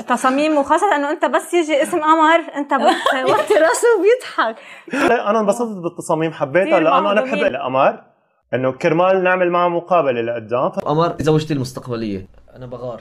تصاميم وخاصة إنه أنت بس يجي اسم قمر أنت بتوطي راسه وبيضحك أنا انبسطت بالتصاميم حبيتها لأنه أنا بحب القمر إنه كرمال نعمل معه مقابلة لقدام قمر زوجتي المستقبلية أنا بغار.